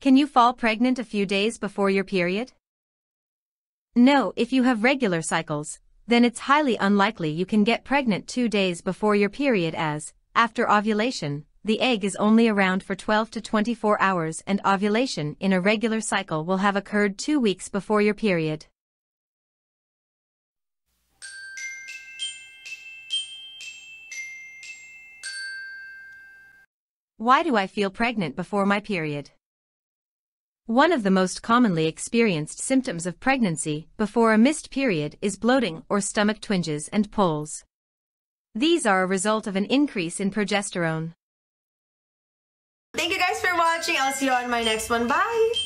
Can you fall pregnant a few days before your period? No, if you have regular cycles, then it's highly unlikely you can get pregnant two days before your period as, after ovulation, the egg is only around for 12 to 24 hours and ovulation in a regular cycle will have occurred two weeks before your period. Why do I feel pregnant before my period? One of the most commonly experienced symptoms of pregnancy before a missed period is bloating or stomach twinges and pulls. These are a result of an increase in progesterone. Thank you guys for watching. I'll see you on my next one. Bye!